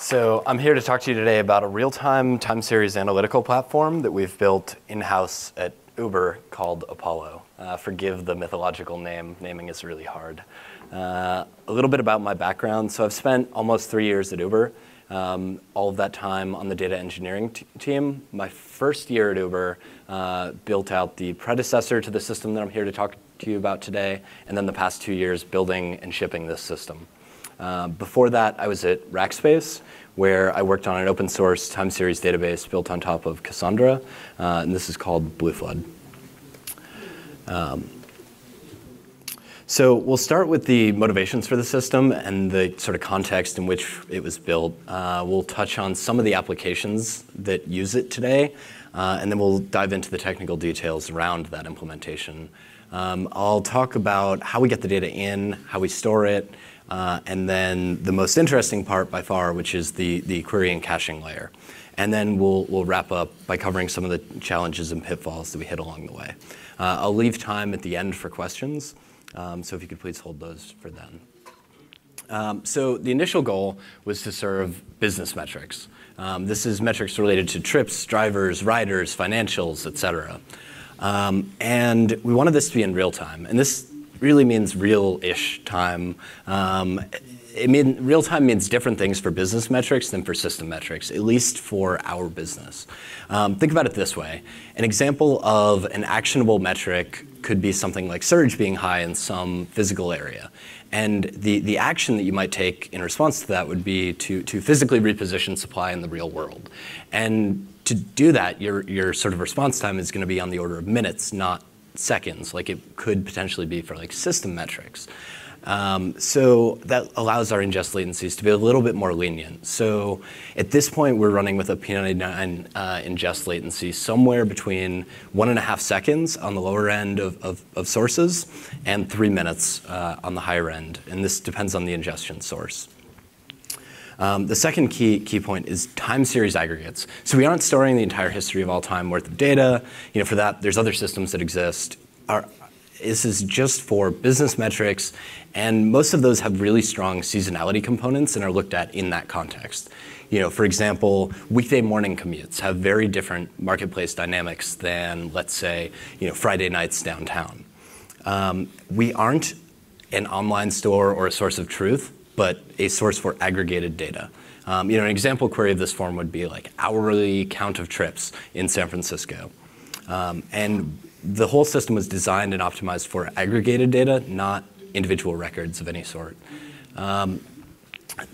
So I'm here to talk to you today about a real-time time series analytical platform that we've built in-house at Uber called Apollo. Uh, forgive the mythological name, naming is really hard. Uh, a little bit about my background. So I've spent almost three years at Uber, um, all of that time on the data engineering team. My first year at Uber uh, built out the predecessor to the system that I'm here to talk to you about today, and then the past two years building and shipping this system. Uh, before that, I was at Rackspace, where I worked on an open source time series database built on top of Cassandra, uh, and this is called Blueflood. Um, so we'll start with the motivations for the system and the sort of context in which it was built. Uh, we'll touch on some of the applications that use it today, uh, and then we'll dive into the technical details around that implementation. Um, I'll talk about how we get the data in, how we store it, uh, and then the most interesting part by far, which is the, the query and caching layer. And then we'll, we'll wrap up by covering some of the challenges and pitfalls that we hit along the way. Uh, I'll leave time at the end for questions, um, so if you could please hold those for then. Um, so the initial goal was to serve business metrics. Um, this is metrics related to trips, drivers, riders, financials, et cetera. Um, and we wanted this to be in real time. And this really means real-ish time. Um, it mean, real time means different things for business metrics than for system metrics, at least for our business. Um, think about it this way. An example of an actionable metric could be something like surge being high in some physical area. And the, the action that you might take in response to that would be to, to physically reposition supply in the real world. And to do that, your, your sort of response time is going to be on the order of minutes, not seconds, like it could potentially be for like system metrics. Um, so that allows our ingest latencies to be a little bit more lenient. So at this point, we're running with a P99 uh, ingest latency somewhere between one and a half seconds on the lower end of, of, of sources and three minutes uh, on the higher end. And this depends on the ingestion source. Um, the second key, key point is time series aggregates. So we aren't storing the entire history of all time worth of data. You know, for that, there's other systems that exist. Our, this is just for business metrics, and most of those have really strong seasonality components and are looked at in that context. You know, for example, weekday morning commutes have very different marketplace dynamics than, let's say, you know, Friday nights downtown. Um, we aren't an online store or a source of truth, but a source for aggregated data. Um, you know, an example query of this form would be like hourly count of trips in San Francisco. Um, and the whole system was designed and optimized for aggregated data, not individual records of any sort. Um,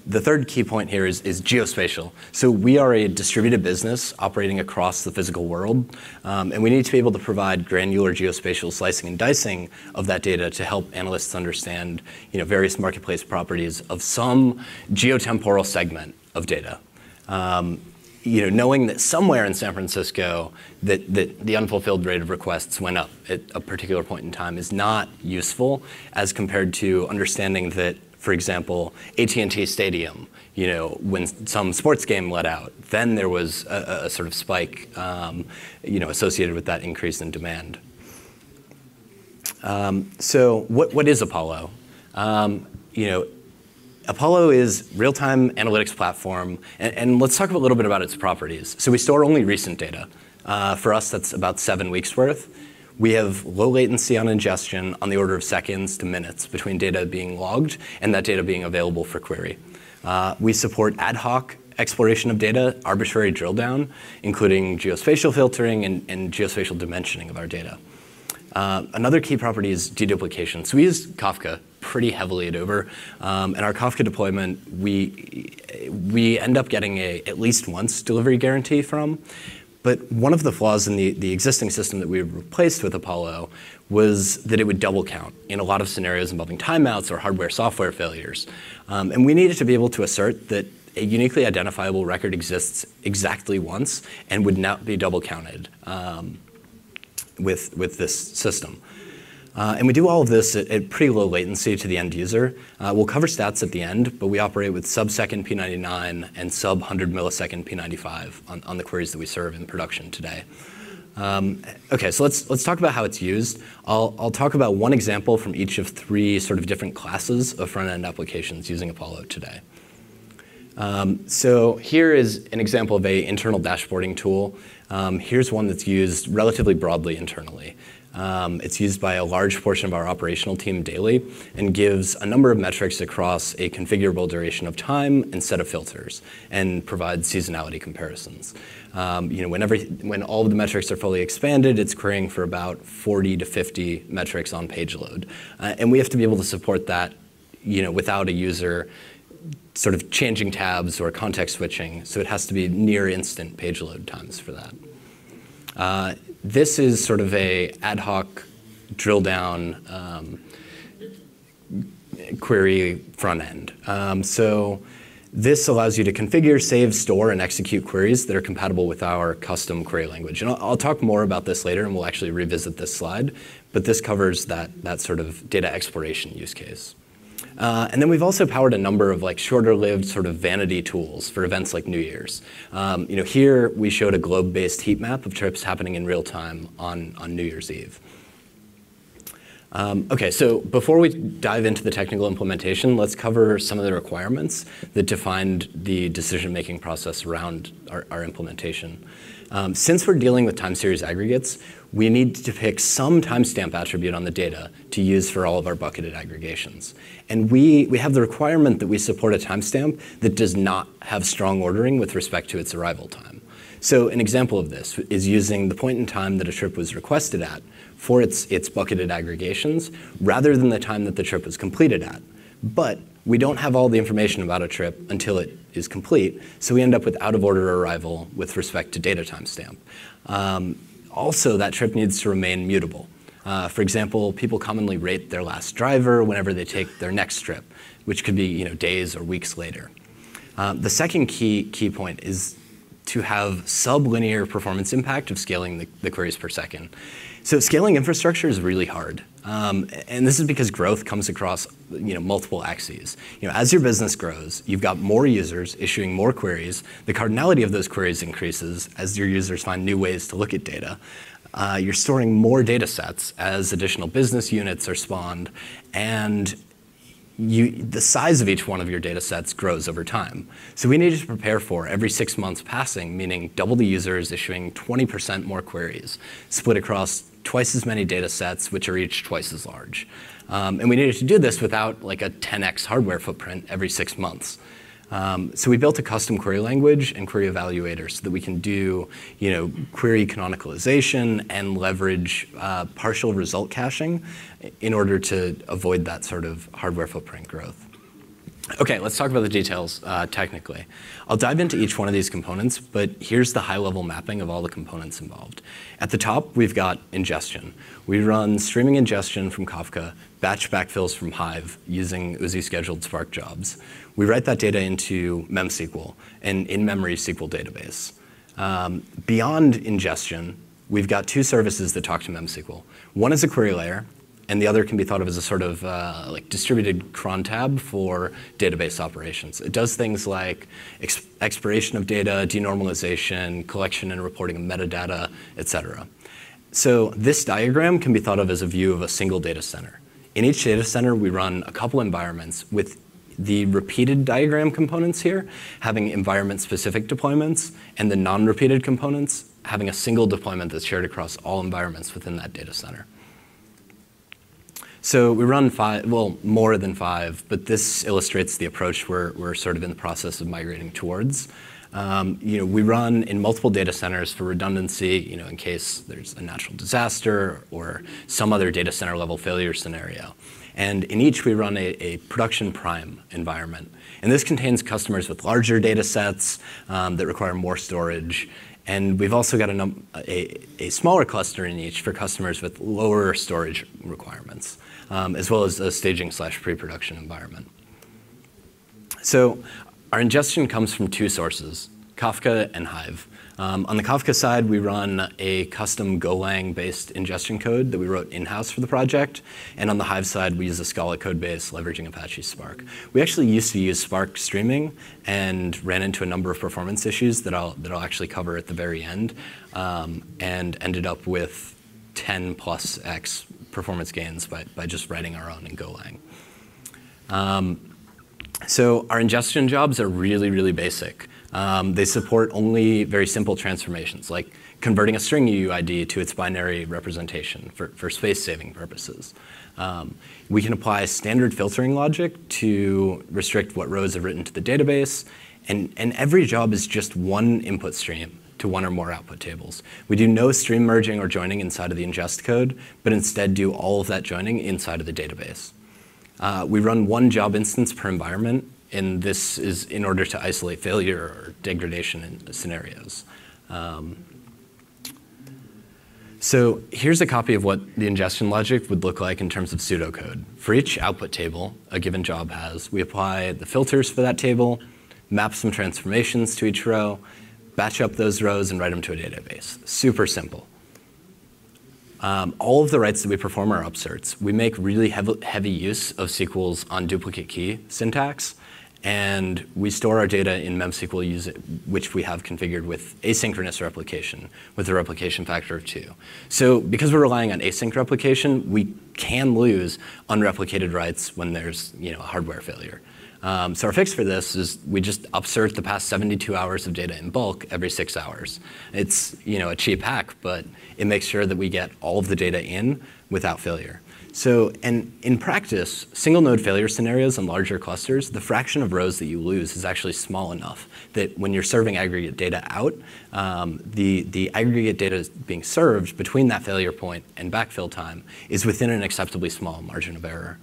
the third key point here is, is, geospatial. So we are a distributed business operating across the physical world, um, and we need to be able to provide granular geospatial slicing and dicing of that data to help analysts understand you know, various marketplace properties of some geotemporal segment of data. Um, you know, knowing that somewhere in San Francisco that, that the unfulfilled rate of requests went up at a particular point in time is not useful as compared to understanding that for example, AT&T Stadium, you know, when some sports game let out, then there was a, a sort of spike, um, you know, associated with that increase in demand. Um, so what, what is Apollo? Um, you know, Apollo is real-time analytics platform, and, and, let's talk a little bit about its properties. So we store only recent data. Uh, for us, that's about seven weeks worth. We have low latency on ingestion on the order of seconds to minutes between data being logged and that data being available for query. Uh, we support ad hoc exploration of data, arbitrary drill down, including geospatial filtering and, and geospatial dimensioning of our data. Uh, another key property is deduplication. So we use Kafka pretty heavily at Uber. Um, and our Kafka deployment, we, we end up getting a at least once delivery guarantee from. But one of the flaws in the, the existing system that we replaced with Apollo was that it would double count in a lot of scenarios involving timeouts or hardware software failures. Um, and we needed to be able to assert that a uniquely identifiable record exists exactly once and would not be double counted um, with, with this system. Uh, and we do all of this at, at, pretty low latency to the end user. Uh, we'll cover stats at the end, but we operate with sub-second P99 and sub-100 millisecond P95 on, on, the queries that we serve in production today. Um, okay, so let's, let's talk about how it's used. I'll, I'll talk about one example from each of three sort of different classes of front-end applications using Apollo today. Um, so here is an example of a internal dashboarding tool. Um, here's one that's used relatively broadly internally. Um, it's used by a large portion of our operational team daily and gives a number of metrics across a configurable duration of time and set of filters and provides seasonality comparisons. Um, you know, whenever, when all of the metrics are fully expanded, it's querying for about 40 to 50 metrics on page load. Uh, and we have to be able to support that you know, without a user sort of changing tabs or context switching. So it has to be near instant page load times for that. Uh, this is sort of a ad hoc drill down um, query front end. Um, so this allows you to configure, save, store, and execute queries that are compatible with our custom query language. And I'll, I'll, talk more about this later, and we'll actually revisit this slide. But this covers that, that sort of data exploration use case. Uh, and then we've also powered a number of like shorter-lived sort of vanity tools for events like New Year's. Um, you know, here we showed a globe-based heat map of trips happening in real time on, on New Year's Eve. Um, okay, so before we dive into the technical implementation, let's cover some of the requirements that defined the decision-making process around our, our implementation. Um, since we're dealing with time series aggregates, we need to pick some timestamp attribute on the data to use for all of our bucketed aggregations. And we, we have the requirement that we support a timestamp that does not have strong ordering with respect to its arrival time. So an example of this is using the point in time that a trip was requested at for its, its bucketed aggregations rather than the time that the trip was completed at. But we don't have all the information about a trip until it is complete, so we end up with out of order arrival with respect to data timestamp. Um, also, that trip needs to remain mutable. Uh, for example, people commonly rate their last driver whenever they take their next trip, which could be you know, days or weeks later. Um, the second key, key point is to have sublinear performance impact of scaling the, the queries per second. So scaling infrastructure is really hard. Um, and this is because growth comes across you know, multiple axes. You know, as your business grows, you've got more users issuing more queries. The cardinality of those queries increases as your users find new ways to look at data. Uh, you're storing more data sets as additional business units are spawned. And you, the size of each one of your data sets grows over time. So we needed to prepare for every six months passing, meaning double the users issuing 20% more queries, split across twice as many data sets, which are each twice as large. Um, and we needed to do this without like a 10x hardware footprint every six months. Um, so we built a custom query language and query evaluator so that we can do you know, query canonicalization and leverage uh, partial result caching in order to avoid that sort of hardware footprint growth. Okay, let's talk about the details uh, technically. I'll dive into each one of these components, but here's the high-level mapping of all the components involved. At the top, we've got ingestion. We run streaming ingestion from Kafka, batch backfills from Hive using Oozie scheduled Spark jobs. We write that data into MemSQL, an in-memory SQL database. Um, beyond ingestion, we've got two services that talk to MemSQL. One is a query layer, and the other can be thought of as a sort of uh, like distributed cron tab for database operations. It does things like ex expiration of data, denormalization, collection and reporting of metadata, et cetera. So this diagram can be thought of as a view of a single data center. In each data center, we run a couple environments with the repeated diagram components here having environment-specific deployments, and the non-repeated components having a single deployment that's shared across all environments within that data center. So we run five, well, more than five, but this illustrates the approach we're, we're sort of in the process of migrating towards. Um, you know, we run in multiple data centers for redundancy, you know, in case there's a natural disaster or some other data center level failure scenario. And in each, we run a, a production prime environment. And this contains customers with larger data sets um, that require more storage. And we've also got a, a, a, smaller cluster in each for customers with lower storage requirements um, as well as a staging slash pre-production environment. So our ingestion comes from two sources, Kafka and Hive. Um, on the Kafka side, we run a custom Golang-based ingestion code that we wrote in-house for the project. And on the Hive side, we use a Scala code base leveraging Apache Spark. We actually used to use Spark streaming and ran into a number of performance issues that I'll, that I'll actually cover at the very end um, and ended up with 10 plus X performance gains by, by just writing our own in Golang. Um, so our ingestion jobs are really, really basic. Um, they support only very simple transformations, like converting a string UUID to its binary representation for, for space-saving purposes. Um, we can apply standard filtering logic to restrict what rows are written to the database, and, and every job is just one input stream to one or more output tables. We do no stream merging or joining inside of the ingest code, but instead do all of that joining inside of the database. Uh, we run one job instance per environment, and this is in order to isolate failure or degradation in scenarios. Um, so here's a copy of what the ingestion logic would look like in terms of pseudocode. For each output table a given job has, we apply the filters for that table, map some transformations to each row, batch up those rows, and write them to a database. Super simple. Um, all of the writes that we perform are upserts. We make really heavy, heavy use of SQL's on duplicate key syntax, and we store our data in memsql use, which we have configured with asynchronous replication with a replication factor of two. So because we're relying on async replication, we can lose unreplicated writes when there's you know, a hardware failure. Um, so our fix for this is we just upsert the past 72 hours of data in bulk every six hours. It's you know a cheap hack, but it makes sure that we get all of the data in without failure. So, and in practice, single node failure scenarios and larger clusters, the fraction of rows that you lose is actually small enough that when you're serving aggregate data out, um, the, the aggregate data being served between that failure point and backfill time is within an acceptably small margin of error.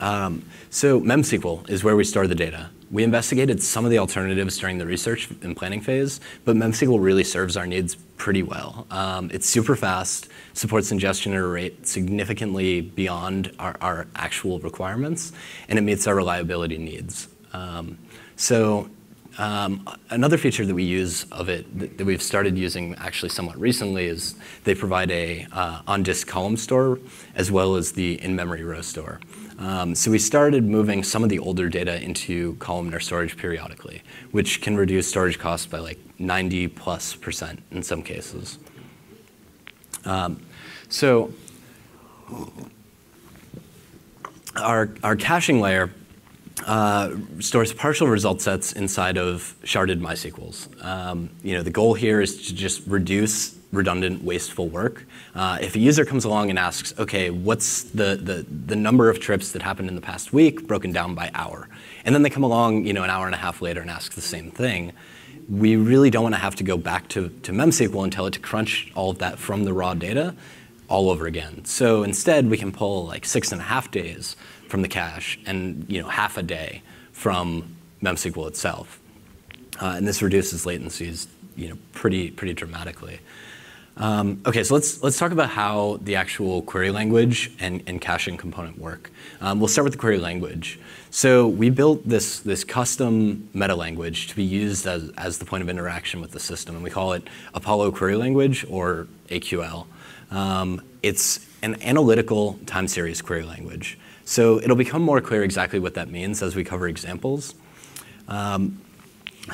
Um, so MemSQL is where we store the data. We investigated some of the alternatives during the research and planning phase, but MemSQL really serves our needs pretty well. Um, it's super fast, supports ingestion at a rate significantly beyond our, our actual requirements, and it meets our reliability needs. Um, so um, another feature that we use of it that, that, we've started using actually somewhat recently is they provide a uh, on-disk column store as well as the in-memory row store. Um, so we started moving some of the older data into columnar storage periodically, which can reduce storage costs by like 90 plus percent in some cases. Um, so our, our caching layer uh, stores partial result sets inside of sharded MySQLs. Um, you know, the goal here is to just reduce redundant, wasteful work. Uh, if a user comes along and asks, okay, what's the, the, the number of trips that happened in the past week broken down by hour? And then they come along you know, an hour and a half later and ask the same thing. We really don't want to have to go back to, to MemSQL and tell it to crunch all of that from the raw data all over again. So instead, we can pull like six and a half days from the cache and you know, half a day from MemSQL itself. Uh, and this reduces latencies you know, pretty, pretty dramatically. Um, okay, so let's, let's talk about how the actual query language and, and caching component work. Um, we'll start with the query language. So we built this, this custom meta language to be used as, as the point of interaction with the system, and we call it Apollo Query Language, or AQL. Um, it's an analytical time series query language. So it'll become more clear exactly what that means as we cover examples. Um,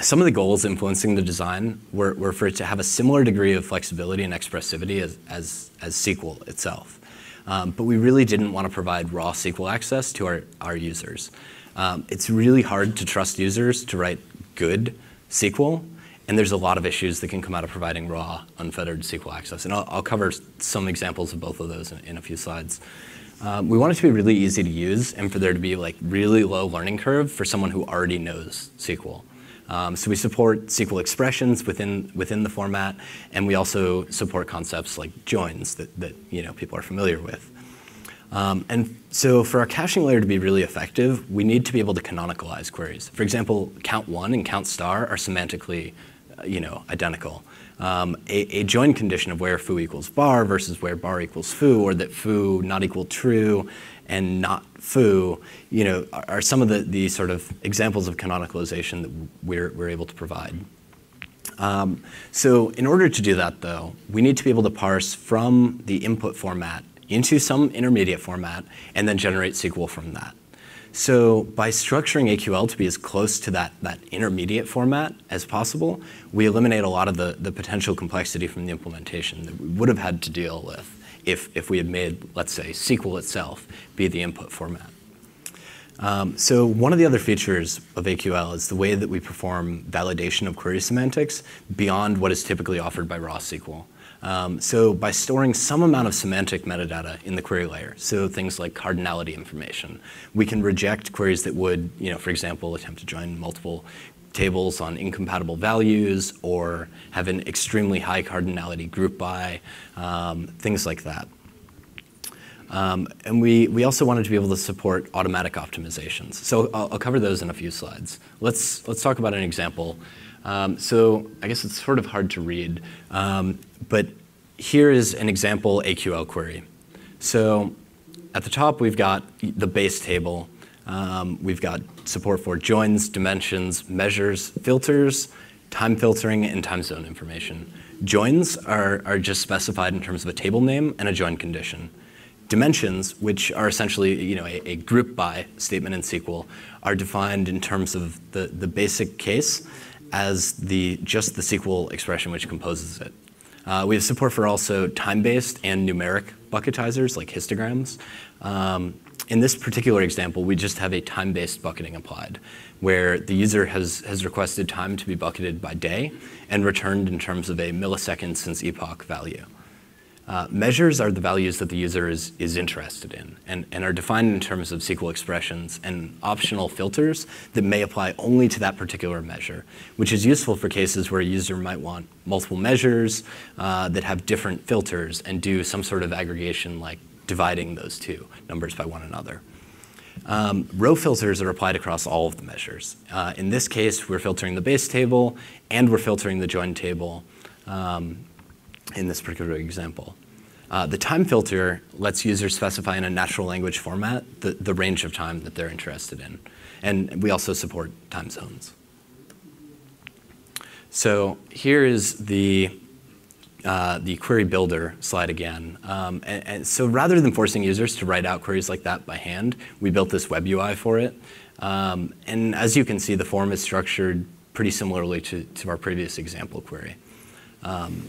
some of the goals influencing the design were, were, for it to have a similar degree of flexibility and expressivity as, as, as SQL itself. Um, but we really didn't want to provide raw SQL access to our, our users. Um, it's really hard to trust users to write good SQL, and there's a lot of issues that can come out of providing raw, unfettered SQL access. And I'll, I'll cover some examples of both of those in, in a few slides. Um, we want it to be really easy to use and for there to be like really low learning curve for someone who already knows SQL. Um, so we support SQL expressions within, within the format, and we also support concepts like joins that, that you know, people are familiar with. Um, and so for our caching layer to be really effective, we need to be able to canonicalize queries. For example, count one and count star are semantically uh, you know, identical. Um, a, a, join condition of where foo equals bar versus where bar equals foo, or that foo not equal true and not foo, you know, are, are some of the, the sort of examples of canonicalization that we're, we're able to provide. Um, so in order to do that, though, we need to be able to parse from the input format into some intermediate format and then generate SQL from that. So by structuring AQL to be as close to that, that intermediate format as possible, we eliminate a lot of the, the potential complexity from the implementation that we would have had to deal with if, if we had made, let's say, SQL itself be the input format. Um, so one of the other features of AQL is the way that we perform validation of query semantics beyond what is typically offered by raw SQL. Um, so by storing some amount of semantic metadata in the query layer, so things like cardinality information, we can reject queries that would, you know, for example, attempt to join multiple tables on incompatible values or have an extremely high cardinality group by, um, things like that. Um, and we, we also wanted to be able to support automatic optimizations. So I'll, I'll cover those in a few slides. Let's, let's talk about an example. Um, so I guess it's sort of hard to read, um, but here is an example AQL query. So at the top, we've got the base table. Um, we've got support for joins, dimensions, measures, filters, time filtering, and time zone information. Joins are, are just specified in terms of a table name and a join condition. Dimensions, which are essentially you know, a, a, group by statement in SQL, are defined in terms of the, the basic case as the, just the SQL expression which composes it. Uh, we have support for also time-based and numeric bucketizers like histograms. Um, in this particular example, we just have a time-based bucketing applied, where the user has, has requested time to be bucketed by day and returned in terms of a millisecond since epoch value. Uh, measures are the values that the user is, is interested in and, and are defined in terms of SQL expressions and optional filters that may apply only to that particular measure, which is useful for cases where a user might want multiple measures uh, that have different filters and do some sort of aggregation like dividing those two numbers by one another. Um, row filters are applied across all of the measures. Uh, in this case, we're filtering the base table and we're filtering the join table. Um, in this particular example. Uh, the time filter lets users specify in a natural language format the, the range of time that they're interested in. And we also support time zones. So here is the, uh, the query builder slide again. Um, and, and, so rather than forcing users to write out queries like that by hand, we built this web UI for it. Um, and as you can see, the form is structured pretty similarly to, to our previous example query. Um,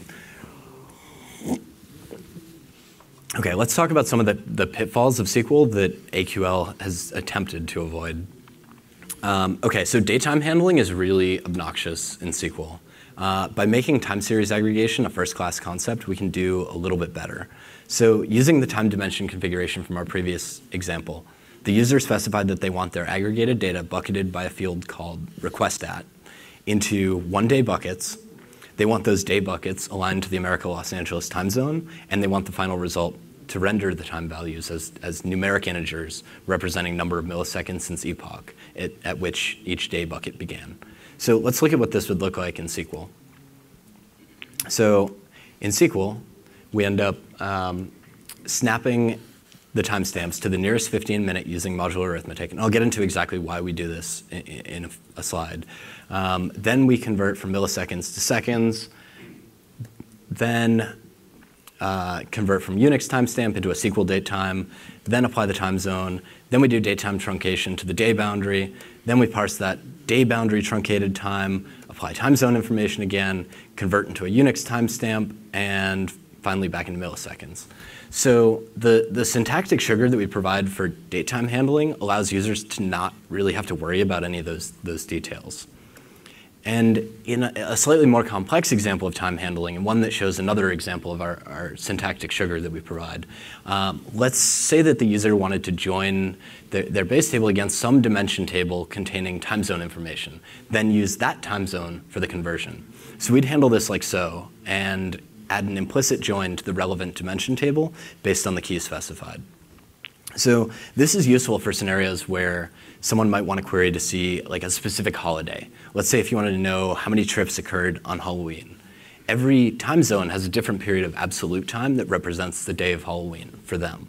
Okay, let's talk about some of the, the pitfalls of SQL that AQL has attempted to avoid. Um, okay, so datetime handling is really obnoxious in SQL. Uh, by making time series aggregation a first-class concept, we can do a little bit better. So using the time dimension configuration from our previous example, the user specified that they want their aggregated data bucketed by a field called request_at into one-day buckets they want those day buckets aligned to the America Los Angeles time zone, and they want the final result to render the time values as, as numeric integers representing number of milliseconds since epoch at, at which each day bucket began. So let's look at what this would look like in SQL. So in SQL, we end up um, snapping the timestamps to the nearest 15 minute using modular arithmetic. And I'll get into exactly why we do this in, in a, a, slide. Um, then we convert from milliseconds to seconds. Then uh, convert from Unix timestamp into a SQL date time. Then apply the time zone. Then we do datetime truncation to the day boundary. Then we parse that day boundary truncated time, apply time zone information again, convert into a Unix timestamp, and finally back into milliseconds. So the, the syntactic sugar that we provide for datetime handling allows users to not really have to worry about any of those, those details. And in a, a, slightly more complex example of time handling, and one that shows another example of our, our syntactic sugar that we provide, um, let's say that the user wanted to join their, their base table against some dimension table containing time zone information, then use that time zone for the conversion. So we'd handle this like so, and add an implicit join to the relevant dimension table based on the key specified. So this is useful for scenarios where someone might want to query to see like a specific holiday. Let's say if you wanted to know how many trips occurred on Halloween. Every time zone has a different period of absolute time that represents the day of Halloween for them.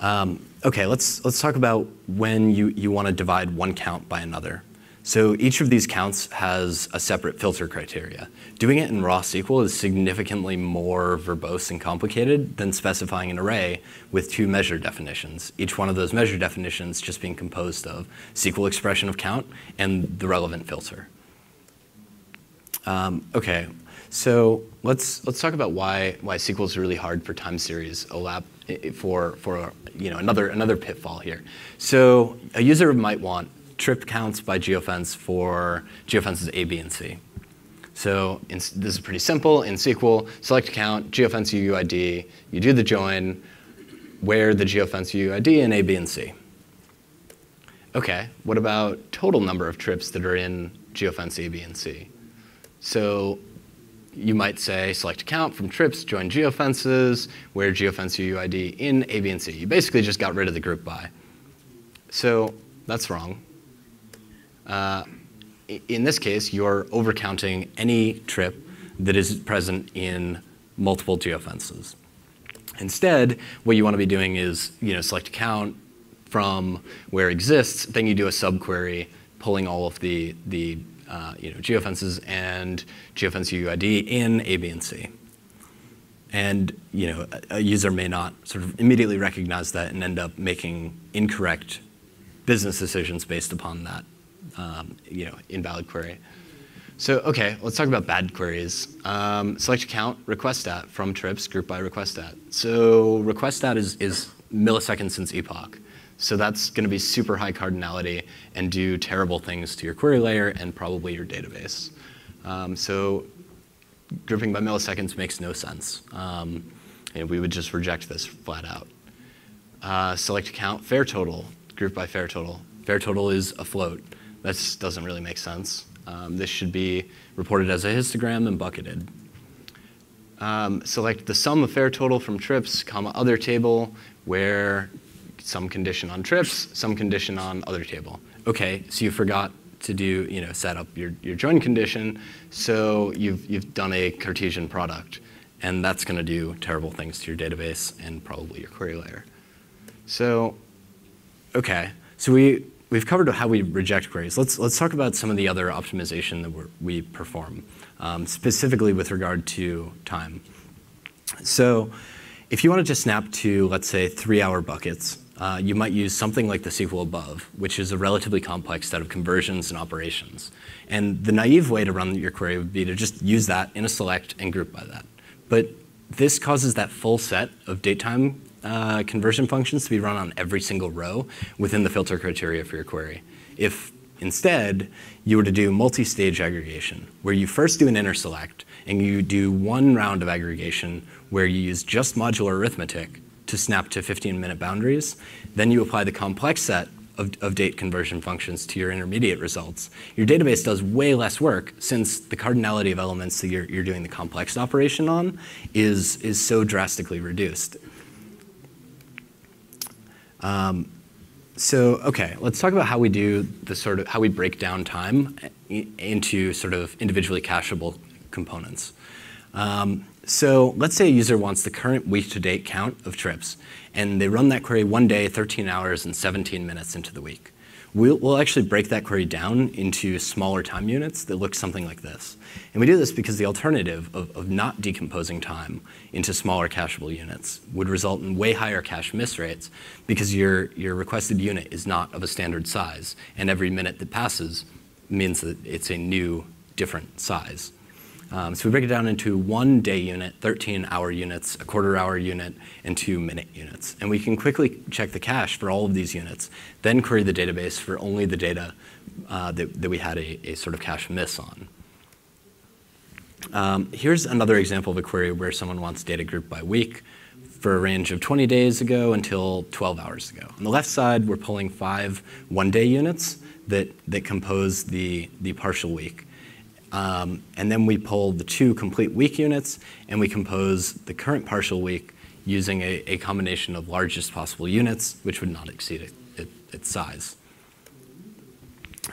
Um, okay, let's, let's talk about when you, you want to divide one count by another. So each of these counts has a separate filter criteria. Doing it in raw SQL is significantly more verbose and complicated than specifying an array with two measure definitions, each one of those measure definitions just being composed of SQL expression of count and the relevant filter. Um, okay, so let's, let's talk about why, why SQL is really hard for time series OLAP for, for you know, another, another pitfall here. So a user might want trip counts by geofence for geofences A, B, and C. So in, this is pretty simple. In SQL, select count, geofence UUID, you do the join, where the geofence UUID in A, B, and C. Okay, what about total number of trips that are in geofence A, B, and C? So you might say select count from trips, join geofences, where geofence UUID in A, B, and C. You basically just got rid of the group by. So that's wrong. Uh, in this case, you're overcounting any trip that is present in multiple geofences. Instead, what you want to be doing is you know, select account from where exists, then you do a subquery pulling all of the, the uh, you know, geofences and geofence UUID in A, B, and C. And you know, a user may not sort of immediately recognize that and end up making incorrect business decisions based upon that um, you know, invalid query. So okay, let's talk about bad queries. Um, select account, request at from trips, group by request at. So request at is, is milliseconds since epoch. So that's going to be super high cardinality and do terrible things to your query layer and probably your database. Um, so grouping by milliseconds makes no sense. Um, and we would just reject this flat out. Uh, select account, fare total, group by fare total. Fare total is a float. This doesn't really make sense. Um, this should be reported as a histogram and bucketed. Um, select the sum of fare total from trips, comma, other table, where some condition on trips, some condition on other table. Okay, so you forgot to do, you know, set up your, your join condition, so you've, you've done a Cartesian product, and that's going to do terrible things to your database and probably your query layer. So, okay, so we, we've covered how we reject queries. Let's, let's talk about some of the other optimization that we perform, um, specifically with regard to time. So if you wanted to snap to, let's say, three-hour buckets, uh, you might use something like the SQL above, which is a relatively complex set of conversions and operations. And the naive way to run your query would be to just use that in a select and group by that. But this causes that full set of datetime uh, conversion functions to be run on every single row within the filter criteria for your query. If instead you were to do multi-stage aggregation, where you first do an inner select and you do one round of aggregation where you use just modular arithmetic to snap to 15-minute boundaries, then you apply the complex set of, of, date conversion functions to your intermediate results. Your database does way less work since the cardinality of elements that you're, you're doing the complex operation on is, is so drastically reduced. Um, so okay, let's talk about how we do the sort of how we break down time into sort of individually cacheable components. Um, so let's say a user wants the current week-to-date count of trips, and they run that query one day, 13 hours, and 17 minutes into the week. We'll, we'll, actually break that query down into smaller time units that look something like this. And we do this because the alternative of, of not decomposing time into smaller cacheable units would result in way higher cache miss rates because your, your requested unit is not of a standard size. And every minute that passes means that it's a new, different size. Um, so we break it down into one day unit, 13 hour units, a quarter hour unit, and two minute units. And we can quickly check the cache for all of these units, then query the database for only the data uh, that, that we had a, a, sort of cache miss on. Um, here's another example of a query where someone wants data grouped by week for a range of 20 days ago until 12 hours ago. On the left side, we're pulling five one-day units that, that compose the, the partial week. Um, and then we pull the two complete week units and we compose the current partial week using a, a combination of largest possible units, which would not exceed it, it, its size.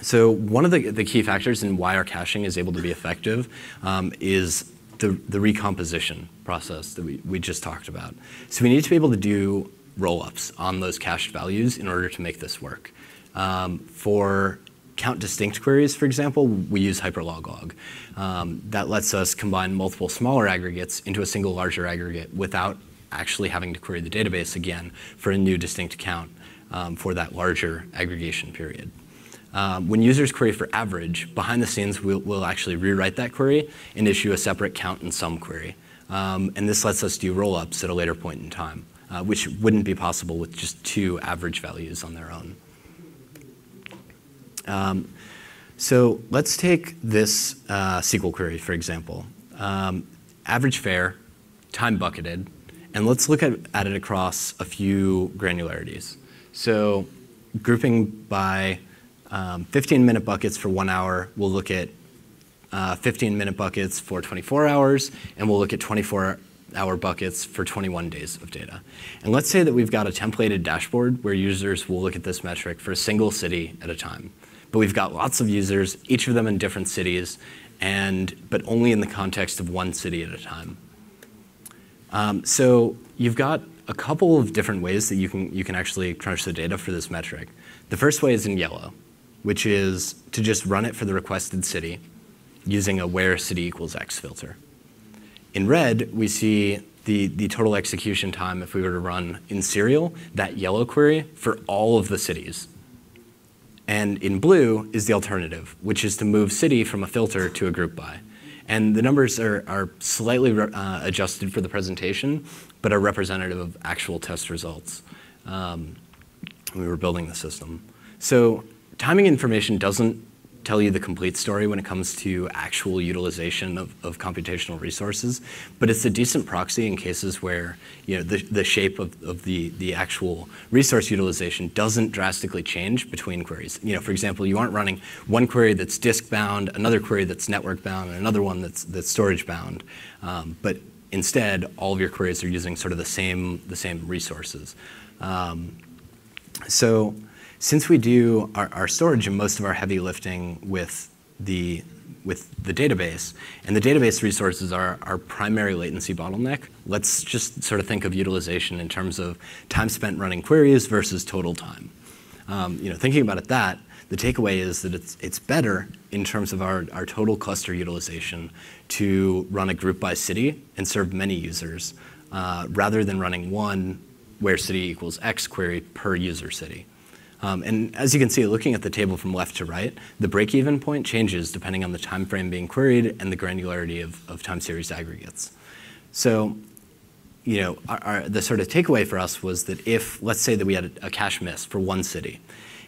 So one of the, the, key factors in why our caching is able to be effective um, is the, the, recomposition process that we, we just talked about. So we need to be able to do roll-ups on those cached values in order to make this work. Um, for count distinct queries, for example, we use hyperloglog. Um, that lets us combine multiple smaller aggregates into a single larger aggregate without actually having to query the database again for a new distinct count um, for that larger aggregation period. Um, when users query for average, behind the scenes we'll, we'll, actually rewrite that query and issue a separate count and sum query. Um, and this lets us do rollups at a later point in time. uh, which wouldn't be possible with just two average values on their own. Um, so let's take this uh, SQL query, for example. Um, average fare, time bucketed, and let's look at, at it across a few granularities. So grouping by 15-minute um, buckets for one hour, we'll look at 15-minute uh, buckets for 24 hours, and we'll look at 24-hour buckets for 21 days of data. And let's say that we've got a templated dashboard where users will look at this metric for a single city at a time. But we've got lots of users, each of them in different cities, and but only in the context of one city at a time. Um, so you've got a couple of different ways that you can you can actually crunch the data for this metric. The first way is in yellow, which is to just run it for the requested city using a where city equals x filter. In red, we see the, the total execution time if we were to run in serial that yellow query for all of the cities. And in blue is the alternative, which is to move city from a filter to a group by. And the numbers are, are slightly uh, adjusted for the presentation, but are representative of actual test results um, when we were building the system. So timing information doesn't tell you the complete story when it comes to actual utilization of, of computational resources, but it's a decent proxy in cases where you know, the, the shape of, of the, the actual resource utilization doesn't drastically change between queries. You know, for example, you aren't running one query that's disk bound, another query that's network bound, and another one that's, that's storage bound. Um, but instead, all of your queries are using sort of the same, the same resources. Um, so since we do our, our storage and most of our heavy lifting with the with the database, and the database resources are our primary latency bottleneck, let's just sort of think of utilization in terms of time spent running queries versus total time. Um, you know, thinking about it that, the takeaway is that it's, it's better in terms of our, our total cluster utilization to run a group by city and serve many users uh, rather than running one where city equals X query per user city. Um, and as you can see, looking at the table from left to right, the break-even point changes depending on the time frame being queried and the granularity of, of time series aggregates. So, you know, our, our, the sort of takeaway for us was that if, let's say that we had a, a cache miss for one city,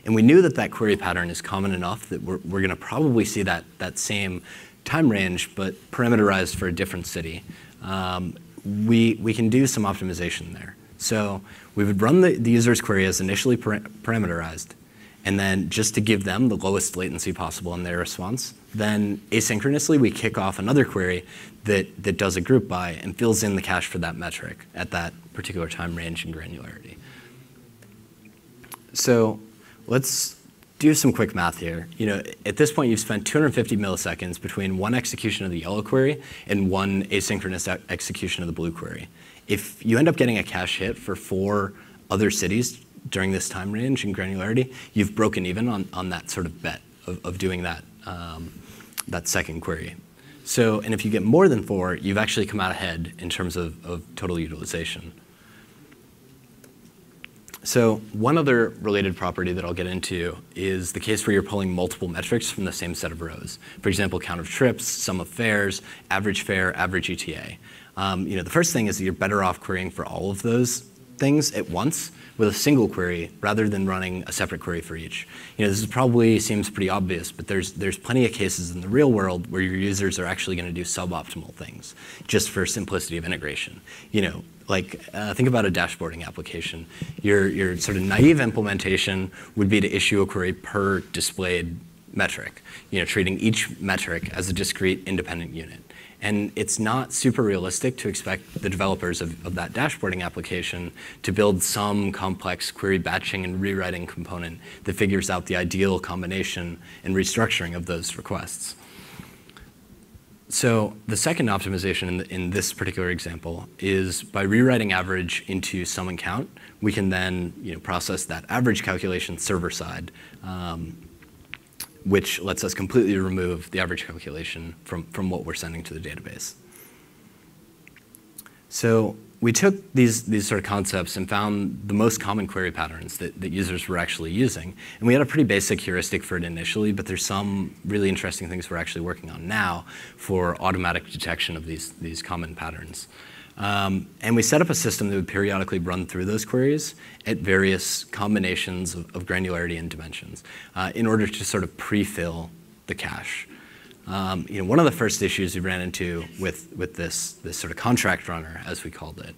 and we knew that that query pattern is common enough that we're, we're going to probably see that, that same time range, but parameterized for a different city, um, we, we can do some optimization there. So we would run the, the user's query as initially par parameterized, and then just to give them the lowest latency possible in their response, then asynchronously we kick off another query that, that does a group by and fills in the cache for that metric at that particular time range and granularity. So let's do some quick math here. You know, at this point, you've spent 250 milliseconds between one execution of the yellow query and one asynchronous execution of the blue query if you end up getting a cache hit for four other cities during this time range and granularity, you've broken even on, on that sort of bet of, of doing that, um, that second query. So, and if you get more than four, you've actually come out ahead in terms of, of total utilization. So one other related property that I'll get into is the case where you're pulling multiple metrics from the same set of rows. For example, count of trips, sum of fares, average fare, average ETA. Um, you know, the first thing is that you're better off querying for all of those things at once with a single query rather than running a separate query for each. You know, this probably seems pretty obvious, but there's there's plenty of cases in the real world where your users are actually going to do suboptimal things just for simplicity of integration. You know, like uh, think about a dashboarding application. Your your sort of naive implementation would be to issue a query per displayed metric. You know, treating each metric as a discrete independent unit. And it's not super realistic to expect the developers of, of, that dashboarding application to build some complex query batching and rewriting component that figures out the ideal combination and restructuring of those requests. So the second optimization in, the, in, this particular example is by rewriting average into sum and count, we can then you know, process that average calculation server side um, which lets us completely remove the average calculation from, from what we're sending to the database. So we took these, these sort of concepts and found the most common query patterns that, that users were actually using. And we had a pretty basic heuristic for it initially, but there's some really interesting things we're actually working on now for automatic detection of these, these common patterns. Um, and we set up a system that would periodically run through those queries at various combinations of granularity and dimensions uh, in order to sort of pre-fill the cache. One of the first issues we ran into with with this this sort of contract runner, as we called it,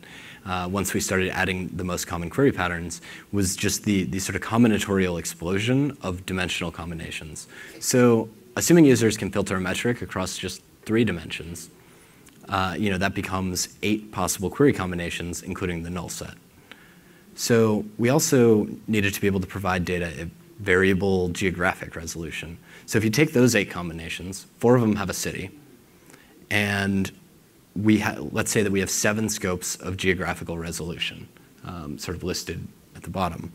once we started adding the most common query patterns, was just the sort of combinatorial explosion of dimensional combinations. So assuming users can filter a metric across just three dimensions, uh, you know, that becomes eight possible query combinations, including the null set. So we also needed to be able to provide data at variable geographic resolution. So if you take those eight combinations, four of them have a city, and we let's say that we have seven scopes of geographical resolution um, sort of listed at the bottom.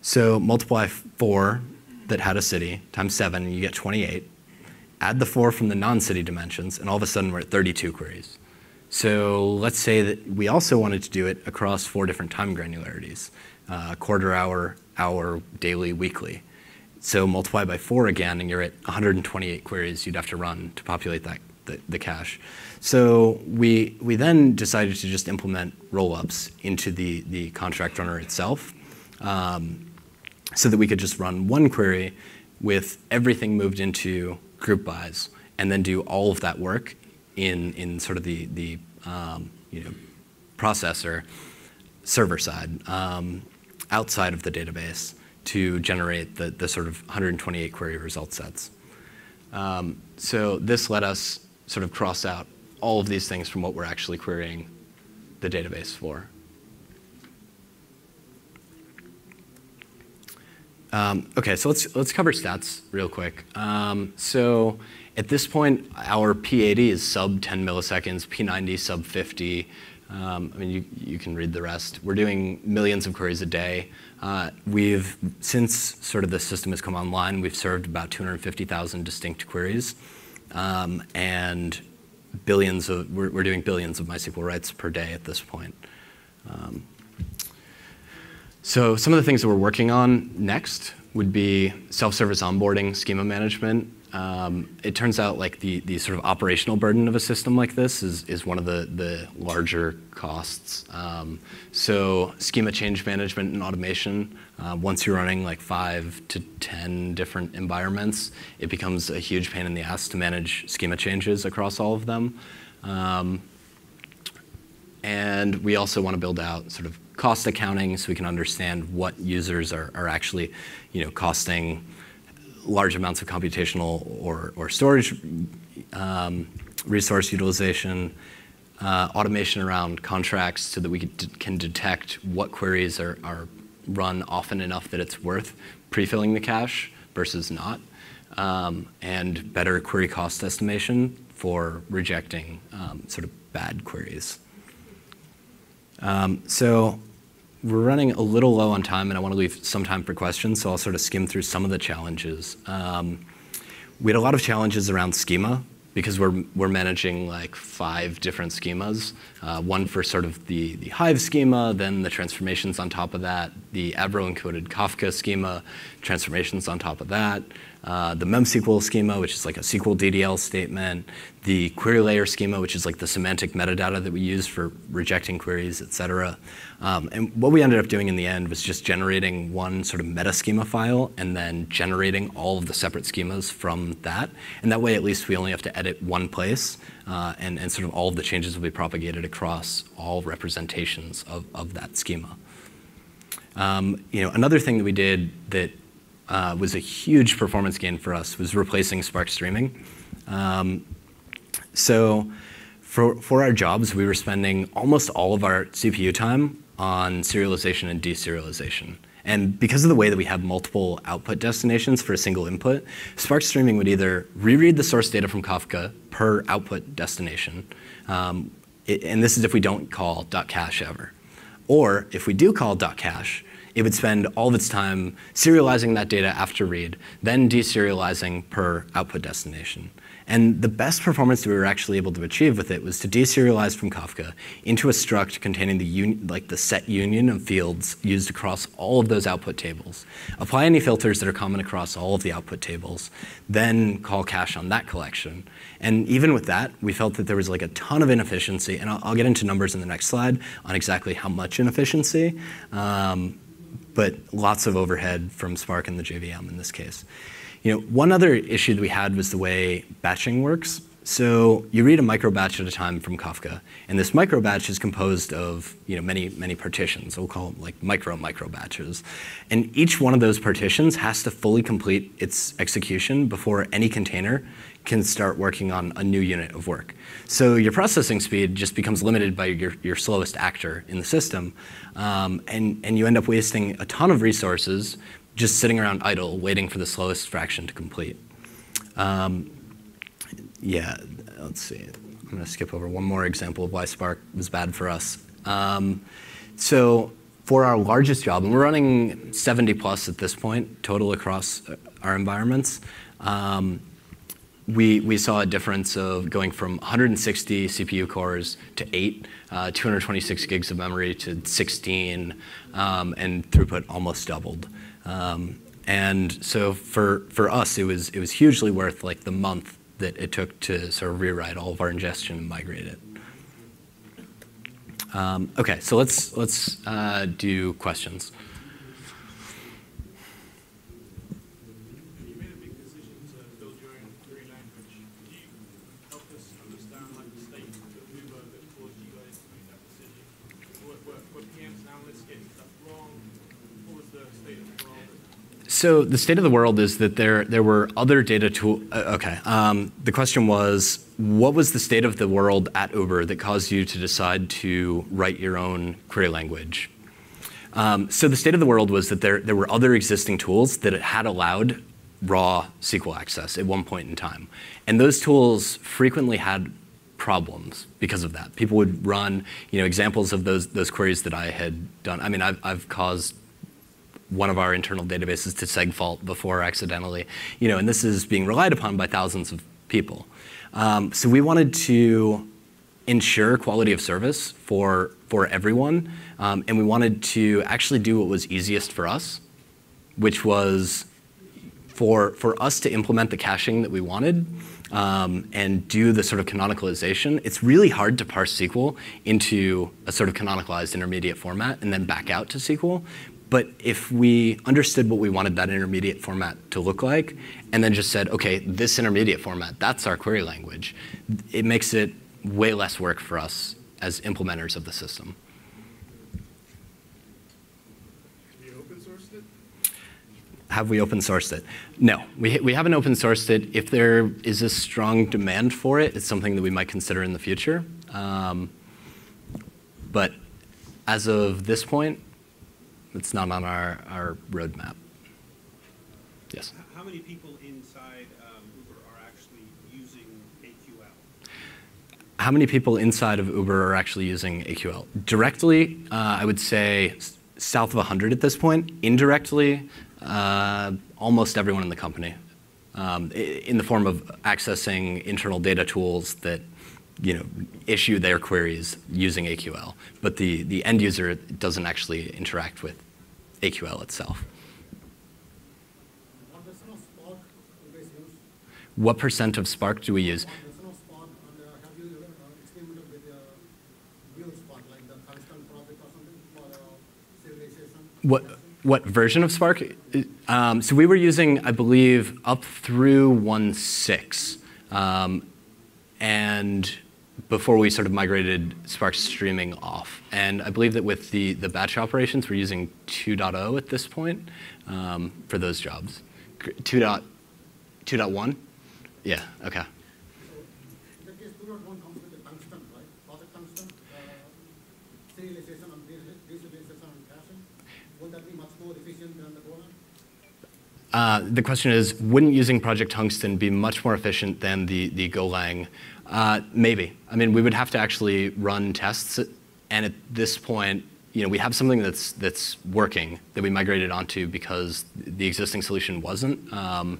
So multiply four that had a city times seven, and you get 28. Add the four from the non-city dimensions, and all of a sudden, we're at 32 queries. So let's say that we also wanted to do it across four different time granularities: uh, quarter hour, hour, daily, weekly. So multiply by four again, and you're at 128 queries you'd have to run to populate that the cache. So we we then decided to just implement rollups into the the contract runner itself um, so that we could just run one query with everything moved into group bys and then do all of that work in in sort of the the um, you know processor server side um, outside of the database to generate the the sort of 128 query result sets. Um, so this let us sort of cross out all of these things from what we're actually querying the database for. Um, OK, so let's let's cover stats real quick. Um, so at this point, our P80 is sub 10 milliseconds, P90 sub 50. I mean, you, you can read the rest. We're doing millions of queries a day. Uh, since sort of the system has come online, we've served about 250,000 distinct queries. Um, and billions of, we're doing billions of MySQL writes per day at this point. Um, so some of the things that we're working on next would be self-service onboarding, schema management. Um, it turns out like the the sort of operational burden of a system like this is is one of the the larger costs. Um, so schema change management and automation, uh, once you're running like five to 10 different environments, it becomes a huge pain in the ass to manage schema changes across all of them. Um, and we also want to build out sort of cost accounting so we can understand what users are actually you know, costing large amounts of computational or or storage um, resource utilization, uh, automation around contracts so that we can detect what queries are run often enough that it's worth pre-filling the cache versus not, um, and better query cost estimation for rejecting um, sort of bad queries. So we're running a little low on time, and I want to leave some time for questions. So I'll sort of skim through some of the challenges. Um, we had a lot of challenges around schema because we're we're managing like five different schemas, uh, one for sort of the, the Hive schema, then the transformations on top of that, the Avro-encoded Kafka schema, transformations on top of that, Uh, the memSQL schema, which is like a SQL DDL statement, the query layer schema, which is like the semantic metadata that we use for rejecting queries, et cetera. Um, and what we ended up doing in the end was just generating one sort of meta schema file and then generating all of the separate schemas from that. And that way, at least we only have to edit one place, uh, and sort of all of the changes will be propagated across all representations of that schema. Um, you know, another thing that we did that Uh, was a huge performance gain for us was replacing Spark Streaming. Um, so for for our jobs, we were spending almost all of our CPU time on serialization and deserialization. And because of the way that we have multiple output destinations for a single input, Spark Streaming would either reread the source data from Kafka per output destination, um, and this is if we don't call .cache ever. Or if we do call .cache, it would spend all of its time serializing that data after read, then deserializing per output destination. And the best performance that we were actually able to achieve with it was to deserialize from Kafka into a struct containing the like the set union of fields used across all of those output tables. Apply any filters that are common across all of the output tables, then call cache on that collection. And even with that, we felt that there was like a ton of inefficiency, and I'll, I'll get into numbers in the next slide on exactly how much inefficiency, um, but lots of overhead from Spark and the JVM in this case. You know, one other issue that we had was the way batching works. So you read a micro batch at a time from Kafka, and this micro batch is composed of you know many many partitions. We'll call them like micro micro batches, and each one of those partitions has to fully complete its execution before any container can start working on a new unit of work. So your processing speed just becomes limited by your, your slowest actor in the system, um, and and you end up wasting a ton of resources just sitting around idle, waiting for the slowest fraction to complete. Um, yeah, let's see. I'm going to skip over one more example of why Spark was bad for us. Um, so for our largest job, and we're running 70 plus at this point total across uh, our environments, um, we, we saw a difference of going from 160 CPU cores to 8, uh, 226 gigs of memory to 16, um, and throughput almost doubled. Um, and so for, for us, it was, it was hugely worth like the month that it took to sort of rewrite all of our ingestion and migrate it. Um, okay, so let's, let's uh, do questions. So the state of the world is that there there were other data tool. Uh, okay, um, the question was, what was the state of the world at Uber that caused you to decide to write your own query language? Um, so the state of the world was that there there were other existing tools that had allowed raw SQL access at one point in time, and those tools frequently had problems because of that. People would run, you know, examples of those those queries that I had done. I mean, I've, I've caused one of our internal databases to segfault before accidentally, you know, and this is being relied upon by thousands of people. Um, so we wanted to ensure quality of service for for everyone, um, and we wanted to actually do what was easiest for us, which was for for us to implement the caching that we wanted. Um, and do the sort of canonicalization, it's really hard to parse SQL into a sort of canonicalized intermediate format and then back out to SQL. But if we understood what we wanted that intermediate format to look like, and then just said, okay, this intermediate format, that's our query language, it makes it way less work for us as implementers of the system. Have we open sourced it? No, we, we haven't open sourced it. If there is a strong demand for it, it's something that we might consider in the future. Um, but as of this point, it's not on our, our roadmap. Yes. How many people inside um, Uber are actually using AQL? How many people inside of Uber are actually using AQL? Directly, uh, I would say south of 100 at this point. Indirectly, uh, almost everyone in the company, um, in the form of accessing internal data tools that you know, issue their queries using AQL. But the, the end user doesn't actually interact with AQL itself. What percent of Spark do we use? What, what version of Spark? Um, so we were using, I believe, up through 1.6. Um, and before we sort of migrated Spark streaming off. And I believe that with the, the batch operations, we're using 2.0 at this point um, for those jobs. 2.1? Yeah, okay. Uh, the question is, wouldn't using Project Tungsten be much more efficient than the, the Golang? Uh, maybe. I mean, we would have to actually run tests, and at this point, you know, we have something that's that's working that we migrated onto because the existing solution wasn't. Um,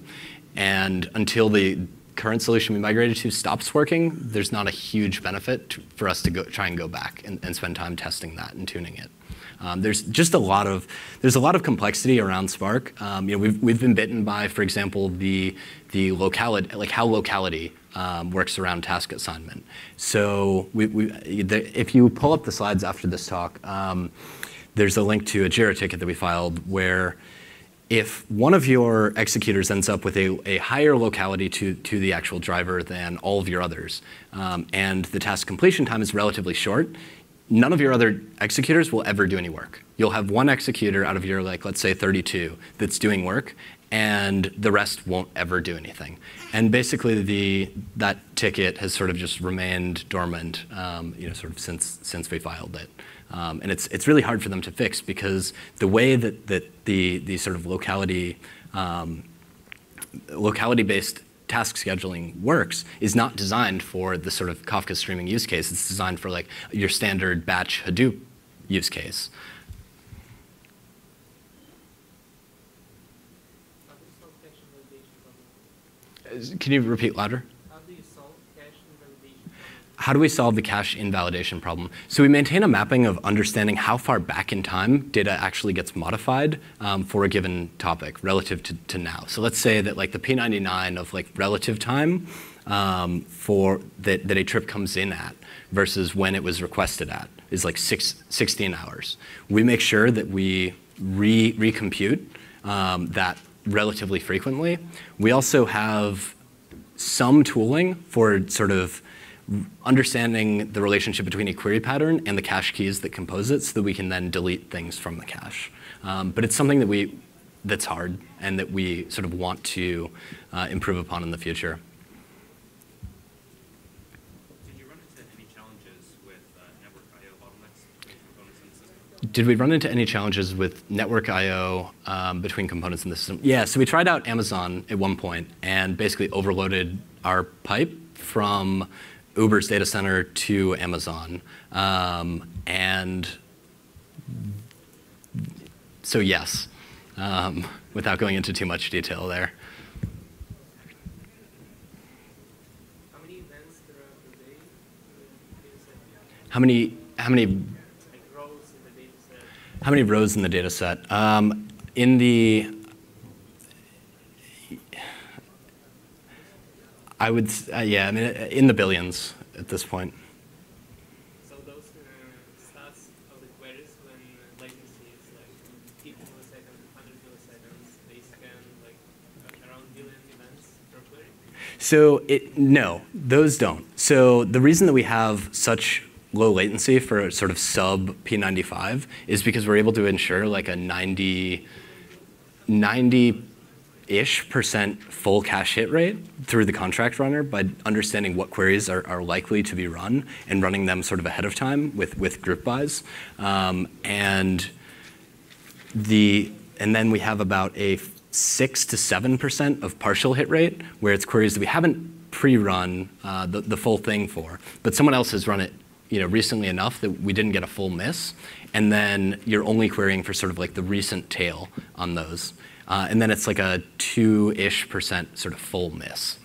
and until the current solution we migrated to stops working, there's not a huge benefit to, for us to go try and go back and, and spend time testing that and tuning it. Um, there's just a lot of there's a lot of complexity around Spark. Um, you know, we've we've been bitten by, for example, the the locality, like how locality um, works around task assignment. So we, we, the, if you pull up the slides after this talk, um, there's a link to a Jira ticket that we filed where if one of your executors ends up with a, a higher locality to, to the actual driver than all of your others, um, and the task completion time is relatively short, none of your other executors will ever do any work. You'll have one executor out of your, like, let's say 32 that's doing work, and the rest won't ever do anything. And basically, the, that ticket has sort of just remained dormant, um, you know, sort of since, since we filed it. Um, and it's, it's really hard for them to fix because the way that, that the, the sort of locality, um, locality-based task scheduling works is not designed for the sort of Kafka streaming use case. It's designed for like your standard batch Hadoop use case. Can you repeat louder? How do we solve the cache invalidation problem? So we maintain a mapping of understanding how far back in time data actually gets modified um, for a given topic relative to, to, now. So let's say that like the P99 of like relative time um, for that, that a trip comes in at versus when it was requested at is like six, 16 hours. We make sure that we re recompute um, that relatively frequently. We also have some tooling for sort of understanding the relationship between a query pattern and the cache keys that compose it so that we can then delete things from the cache. Um, but it's something that we, that's hard and that we sort of want to uh, improve upon in the future. Did you run into any challenges with uh, network I.O. bottlenecks between components in the system? Did we run into any challenges with network I.O. Um, between components in the system? Yeah, so we tried out Amazon at one point and basically overloaded our pipe from Uber's data center to Amazon. Um, and so yes, um, without going into too much detail there. How many events throughout the day? How many, how many, rows in the data set? how many rows in the data set? Um, in the I would, uh, yeah, I mean, in the billions at this point. So those uh, stats of the queries when latency is like 50 milliseconds, 100 milliseconds, they scan like around billion events per query? So it, no, those don't. So the reason that we have such low latency for sort of sub P95 is because we're able to ensure like a 90, 90 ish percent full cache hit rate through the contract runner by understanding what queries are, are likely to be run and running them sort of ahead of time with, with group bys. Um, and the and then we have about a six to seven percent of partial hit rate, where it's queries that we haven't pre-run uh, the, the full thing for, but someone else has run it you know, recently enough that we didn't get a full miss, and then you're only querying for sort of like the recent tail on those. Uh, and then it's like a two-ish percent sort of full miss.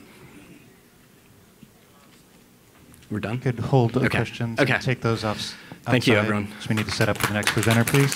We're done? Could hold the Okay. questions Okay. take those off. Thank you, everyone. So we need to set up for the next presenter, please.